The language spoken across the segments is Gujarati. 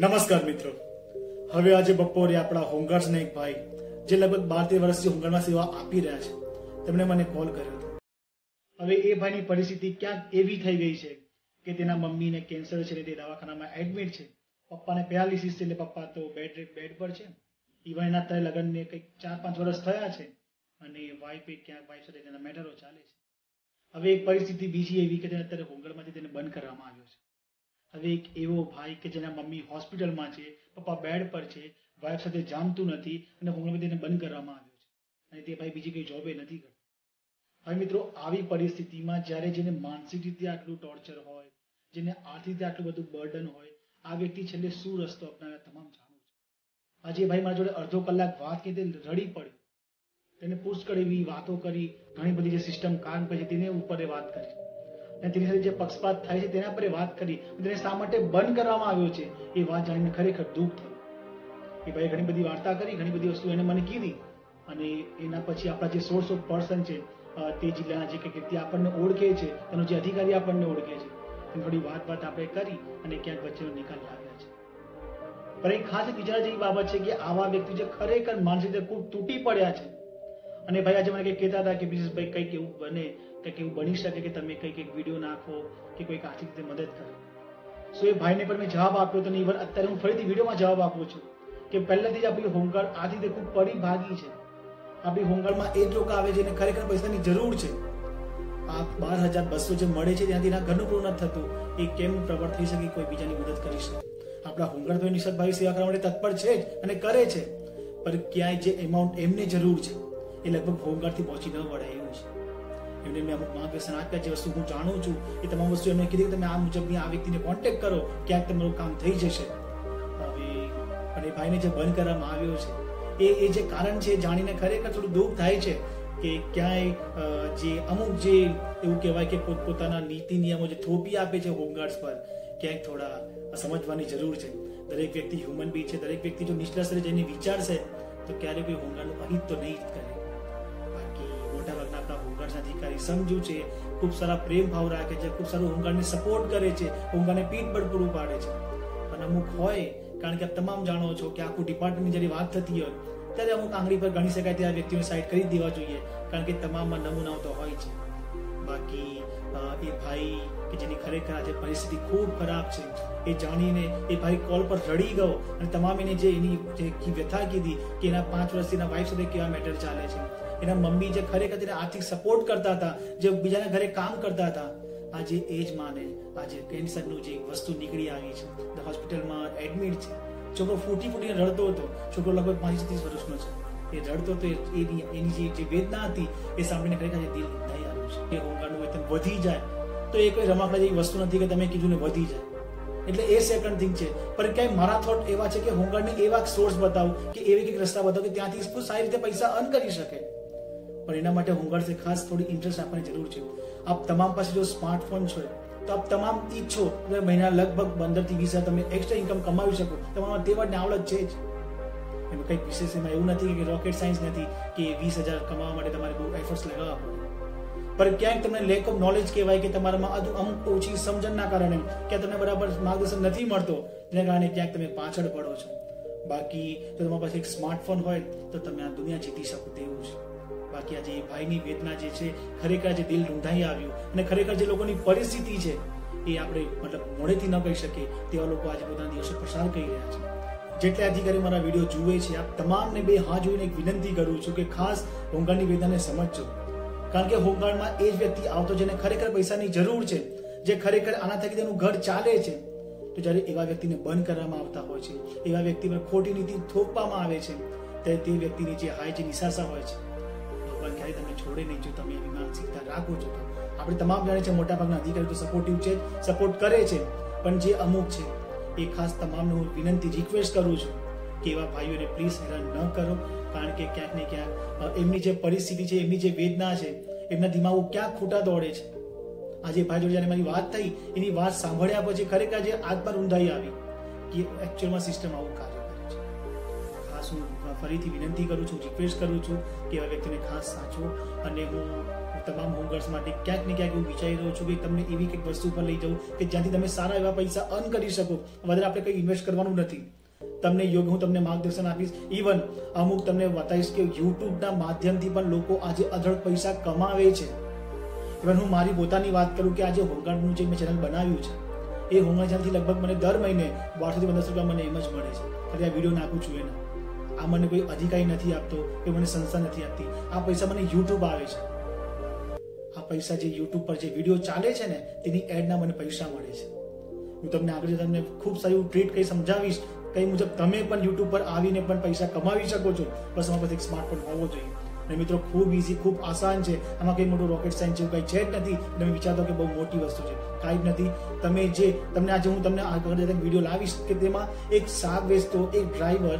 નમસ્કાર મિત્રો. હવે આજે બપોરે આપણા હોમગાર્ડ્સના એક ભાઈ, જે લગભગ બાર તેર વર્ષથી હોમગાર્ડમાં સેવા આપી રહ્યા છે, તેમણે મને કોલ કર્યો હતો. હવે એ ભાઈની પરિસ્થિતિ ક્યાંક એવી થઈ ગઈ છે કે તેના મમ્મીને કેન્સર છે તે દવાખાનામાં એડમિટ છે. પપ્પાને પેરાલિસિસ છે એટલે પપ્પા તો બેડ બેડ પર છે. ઇવન તય લગ્નને કંઈક ચાર પાંચ વર્ષ થયા છે અને વાઈફે ક્યાંક વાઈફ સાથે તેના મેટરો ચાલે છે. હવે એક પરિસ્થિતિ બીજી એવી કે તેને અત્યારે હોમગાર્ડમાંથી તેને બંધ કરવામાં આવ્યો હવે એક એવો ભાઈ કે જેના મમ્મી હોસ્પિટલમાં છે, પપ્પા બેડ પર છે વાઇફ સાથે જામતું નથી અને હોમગાર્ડમાં બંધ કરવામાં આવ્યો છે. અને તે ભાઈ બીજી કઈ જોબે નથી કરતો. હવે મિત્રો, આવી પરિસ્થિતિમાં જ્યારે જેને માનસિક રીતે આટલું ટોર્ચર હોય, જેને આર્થિક રીતે આટલું બધું બર્ડન હોય, આ વ્યક્તિ છેલ્લે શું રસ્તો અપનાવ્યા તમામ જાણું છે. આજે ભાઈ મારા જોડે અડધો કલાક વાત કરી તે રડી પડ્યો. તેને પુષ્કળ એવી વાતો કરી, ઘણી બધી જે સિસ્ટમ કામ પછી તેને ઉપર વાત કરી. અને તેની સાથે જે પક્ષપાત થાય છે તેના પર એ વાત કરી તેને શા માટે બંધ કરવામાં આવ્યો છે, એ વાત જાણીને ખરેખર દુઃખ થયું. એ ભાઈ ઘણી બધી વાર્તા કરી, ઘણી બધી વસ્તુ એને મને કીધી અને એના પછી આપણા જે સોર્સ ઓફ પર્સન છે તે જિલ્લાના જે કંઈક વ્યક્તિ આપણને ઓળખે છે, તેનો જે અધિકારી આપણને ઓળખે છે, તેની થોડી વાત વાત આપણે કરી અને ક્યાંક વચ્ચેનો નિકાલ લાવ્યા છે. પણ એક ખાસ એક વિચાર જેવી બાબત છે કે આવા વ્યક્તિ જે ખરેખર માનસિક રીતે ખૂબ તૂટી પડ્યા છે અને ભાઈ આજે મને કંઈક કહેતા હતા કે બીજી ભાઈ કંઈક એવું બને, કંઈક એવું બની શકે કે તમે કંઈક એક વીડિયો નાખો કે કોઈક આર્થિક રીતે મદદ કરો. સો એ ભાઈને પણ મેં જવાબ આપ્યો તો ઇવન અત્યારે હું ફરીથી વિડીયોમાં જવાબ આપું છું કે પહેલાથી જ આપણી હોમગાર્ડ આથી રીતે ખૂબ પડી ભાગી છે. આપણી હોમગાર્ડમાં એ જ લોકો આવે છે ખરેખર પૈસાની જરૂર છે. આ બાર હજાર બસો જે મળે છે ત્યાંથી એના ઘરનું પૂર્ણ નથી થતું, એ કેમ પ્રવર્ત થઈ શકે, કોઈ બીજાની મદદ કરી શકે? આપણા હોમગાર્ડ ભાઈ નિષદભાઈ સેવા કરવા માટે તત્પર છે જ અને કરે છે, પણ ક્યાંય જે એમાઉન્ટ એમને જરૂર છે. એ લગભગ હોમગાર્ડથી પહોંચી ન વળે એવું છે. એમને મેં અમુક માર્ગદર્શન આપ્યા જે વસ્તુ હું જાણું છું, એ તમામ વસ્તુ એમને કીધી કે તમે આ મુજબની આ વ્યક્તિને કોન્ટેક્ટ કરો, ક્યાંક તમારું કામ થઈ જશે. હવે અને ભાઈને જે બંધ કરવામાં આવ્યો છે, એ એ જે કારણ છે જાણીને ખરેખર થોડું દુઃખ થાય છે કે ક્યાંય જે અમુક જે એવું કહેવાય કે પોતપોતાના નીતિ નિયમો જે થોપી આપે છે હોમગાર્ડ્સ પર, ક્યાંક થોડા સમજવાની જરૂર છે. દરેક વ્યક્તિ હ્યુમન બી છે, દરેક વ્યક્તિ જો નિષ્ઠા સ્તરે જઈને વિચારશે, તો ક્યારે કોઈ હોમગાર્ડનું અહિત તો નહીં જ કરે. મોટાભાગના અધિકારી સમજુ છે. ખૂબ સારા પ્રેમ ભાવ રાખે છે. ખૂબ સારું હોમગાર્ડને સપોર્ટ કરે છે. હોમગાર્ડને પીઠબળ પૂરું પાડે છે. અને અમુક હોય, કારણ કે આપ તમામ જાણો છો કે આખું ડિપાર્ટમેન્ટ જ્યારે વાત થતી હોય, ત્યારે અમુક આંગળી પર ગણી શકાય ત્યાં વ્યક્તિઓને સાઈડ કરી દેવા જોઈએ. કારણ કે તમામમાં નમૂનાઓ તો હોય છે બાકી એ ભાઈ, કે જેની ખરેખર આજે પરિસ્થિતિ ખૂબ ખરાબ છે, એ જાણીને એ ભાઈ કોલ પર રડી ગયો અને તમામ એને જે એની જે વ્યથા કીધી કે એના પાંચ વર્ષથી એના વાઈફ સાથે કેવા મેટર ચાલે છે. એના મમ્મી જે ખરેખર તેને આર્થિક સપોર્ટ કરતા હતા, જે બીજાના ઘરે કામ કરતા હતા, આજે એ જ માને, આજે કેન્સરનું જે વસ્તુ નીકળી આવી છે. હોસ્પિટલમાં એડમિટ છે. છોકરો ફૂટી ફૂટીને રડતો હતો. છોકરો લગભગ પાંચ ત્રીસ વર્ષનો છે. એ રડતો હતો એની એની જે વેદના હતી, એ સાંભળીને ખરેખર દિલ દુખાઈ આવ્યું છે. એ વેતન વધી જાય, તો એ કોઈ રમકડા જેવી વસ્તુ નથી કે તમે કીધું ને વધી જાય. એટલે એ સેકન્ડ થિંગ છે. પણ ક્યાંય મારા થોટ એવા છે કે હોમગાર્ડને એવા સોર્સ બતાવું કે એવી કંઈક રસ્તા બતાવો કે ત્યાંથી ખૂબ સારી રીતે પૈસા અર્ન કરી શકે. પણ એના માટે હોમગાર્ડ્સે ખાસ થોડી ઇન્ટરેસ્ટ આપવાની જરૂર છે. આપ તમામ પાસે જો સ્માર્ટફોન છે, તો આપ તમામ ઈચ્છો દર મહિના લગભગ પંદરથી વીસ હજાર તમે એક્સ્ટ્રા ઇન્કમ કમાવી શકો. તમારા તેવા આવડત છે જ. એમાં કંઈક વિશેષ એમાં એવું નથી કે રોકેટ સાયન્સ નથી કે વીસ હજાર કમાવા માટે તમારે બહુ એફર્ટ્સ લગાવવા પડે. પણ ક્યાંક તમને લેક ઓફ નોલેજ કહેવાય કે તમારામાં અમુક ઓછી સમજણના કારણે કે તમને બરાબર માર્ગદર્શન નથી મળતો, જેના કારણે ક્યાંક તમે પાછળ પડો છો. બાકી જો તમારી પાસે એક સ્માર્ટફોન હોય, તો તમે આ દુનિયા જીતી શકો તેવું છે બાકી આજે ભાઈની વેદના જે છે, ખરેખર જે દિલ રૂંધાઈ આવ્યું. અને ખરેખર જે લોકોની પરિસ્થિતિ છે, એ આપણે મતલબ મોડેથી ન કહી શકીએ, તેવા લોકો આજે પોતાના દિવસો પસાર કરી રહ્યા છે. જેટલે અધિકારી મારા વીડિયો જુએ છે આ તમામને બે હાથ જોઈને એક વિનંતી કરું છું કે ખાસ હોમગાર્ડની વેદનાને સમજજો. કારણ કે હોમગાર્ડમાં એ જ વ્યક્તિ આવતો જેને ખરેખર પૈસાની જરૂર છે, જે ખરેખર આના થકી તેનું ઘર ચાલે છે, તો જ્યારે એવા વ્યક્તિને બંધ કરવામાં આવતા હોય છે, એવા વ્યક્તિ પર ખોટી નીતિ થોપવામાં આવે છે ત્યારે તે વ્યક્તિની જે હાય જે નિશાસા હોય છે, ભગવાન ક્યારેય તમને છોડે નહીં. જો તમે એવી માનસિકતા રાખો છો આપણે તમામ જાણે છે મોટાભાગના અધિકારીઓ તો સપોર્ટિવ છે સપોર્ટ કરે છે, પણ જે અમુક છે, એ ખાસ તમામને હું વિનંતી રિક્વેસ્ટ કરું છું કે એવા ભાઈઓને પ્લીઝ હેરાન ન કરો, કારણ કે ક્યાંક ને ક્યાંક એમની જે પરિસ્થિતિ છે, એમની જે વેદના છે, એમના દિમાગો ક્યાં ખોટા દોડે છે. આજે ભાઈ જોડે જ્યારે મારી વાત થઈ, એની વાત સાંભળ્યા પછી ખરેખર જે આત્મા રૂંધાઈ આવી કે એકચ્યુઅલમાં સિસ્ટમ આવું કાર્ય ખાસ હું ફરીથી વિનંતી કરું છું રિક્વેસ્ટ કરું છું કે એવા વ્યક્તિને ખાસ સાચવો અને હું તમામ હોમગાર્ડ્સ માટે ક્યાંક ને ક્યાંક હું વિચારી રહ્યો છું કે તમને એવી કંઈક વસ્તુ પર લઈ જાઉં કે જ્યાંથી તમે સારા એવા પૈસા અર્ન કરી શકો. વધારે આપણે કંઈ ઇન્વેસ્ટ કરવાનું નથી. તમને યોગ્ય હું તમને માર્ગદર્શન આપીશ. ઇવન અમુક તમને બતાવીશ કે યુટ્યુબના માધ્યમથી પણ લોકો આજે અઢળ પૈસા કમાવે છે. ઇવન હું મારી પોતાની વાત કરું કે આજે હોમગાર્ડનું જે મેં ચેનલ બનાવ્યું છે, એ હોમગાર્ડ ચેનલથી લગભગ મને દર મહિને બારસોથી પંદરસો રૂપિયા મને એમ જ મળે છે. ખાલી આ વીડિયો નાખું છું એના. આ મને કોઈ અધિકારી નથી આપતો કે મને સંસ્થા નથી આપતી. આ પૈસા મને યુટ્યુબ આવે છે. આ પૈસા જે યુટ્યુબ પર જે વીડિયો ચાલે છે ને, તેની એડના મને પૈસા મળે છે. હું તમને આગળ તમને ખૂબ સારી ટ્રીટ કંઈ સમજાવીશ. કઈ મુજબ તમે પણ યુટ્યુબ પર આવીને પણ પૈસા કમાવી શકો છો. બસ તમારા પાસે એક સ્માર્ટફોન હોવો જોઈએ. અને મિત્રો, ખૂબ ઇઝી ખૂબ આસાન છે. આમાં કંઈ મોટું રોકેટ સાયન્સ જેવું કંઈ છે જ નથી. તમે વિચારતો કે બહુ મોટી વસ્તુ છે. કાંઈ જ નથી. તમે જે, તમને આજે હું તમને આગળ વીડિયો લાવીશ કે તેમાં એક શાક વેચતો એક ડ્રાઈવર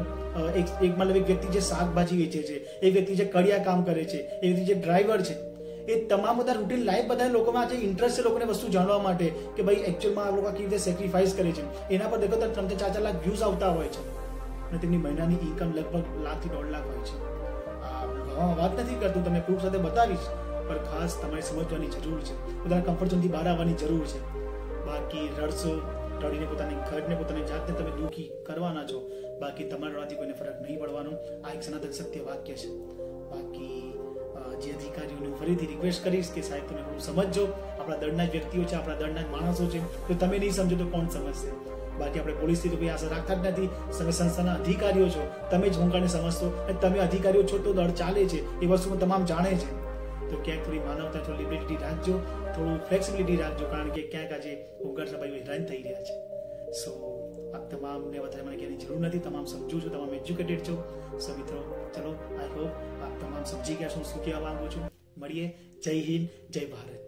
એક એક મતલબ એક વ્યક્તિ જે શાકભાજી વેચે છે. એક વ્યક્તિ જે કડિયા કામ કરે છે. એ વ્યક્તિ જે ડ્રાઈવર છે. એ તમામ બધા રૂટીન લાઈફ બધા લોકોમાં આજે ઇન્ટરેસ્ટ છે લોકોને વસ્તુ જાણવા માટે કે ભાઈ એકચ્યુઅલમાં આ લોકો કેવી રીતે સેક્રિફાઈસ કરે છે. એના પર દેખો તો ત્રણ ચાર ચાર લાખ વ્યૂઝ આવતા હોય છે. અને તેમની મહિનાની ઇન્કમ લગભગ લાખથી દોઢ લાખ હોય છે. આ વાત નથી કરતું, તમને પ્રૂફ સાથે બતાવીશ. પણ ખાસ તમારે સમજવાની જરૂર છે. પોતાના કમ્ફર્ટ ઝોનથી બહાર આવવાની જરૂર છે. બાકી રડશો, રડીને પોતાની ઘરને, પોતાની જાતને તમે દુઃખી કરવાના છો. બાકી તમારા રડવાથી કોઈને ફરક નહીં પડવાનો. આ એક સનાતન સત્ય વાક્ય છે. બાકી જે અધિકારીઓને હું ફરીથી રિક્વેસ્ટ કરીશ કે સાહેબ તમે થોડું સમજજો. આપણા દળના જ વ્યક્તિઓ છે, આપણા દળના જ માણસો છે. તો તમે નહીં સમજો તો કોણ સમજશે? બાકી આપણે પોલીસથી તો કોઈ આશા રાખતા જ નથી. તમે સંસ્થાના અધિકારીઓ છો. તમે જ હુંકારને સમજશો. અને તમે અધિકારીઓ છો તો દળ ચાલે છે. એ વસ્તુ તમામ જાણે છે. તો ક્યાંક થોડી માનવતા, થોડી લિબરિટી રાખજો. થોડું ફ્લેક્સિબિલિટી રાખજો. કારણ કે ક્યાંક આજે હુંકાર સભાઈઓ હેરાન થઈ રહ્યા છે. સો આ તમામને વધારે મને કહેવાની જરૂર નથી. તમામ સમજુ છું, તમામ એજ્યુકેટેડ છો. સો મિત્રો, ચલો આઈ હોપ આપ તમામ સમજી ગયા છો શું કહેવા માંગુ છું? મળીએ. જય હિન્દ, જય ભારત.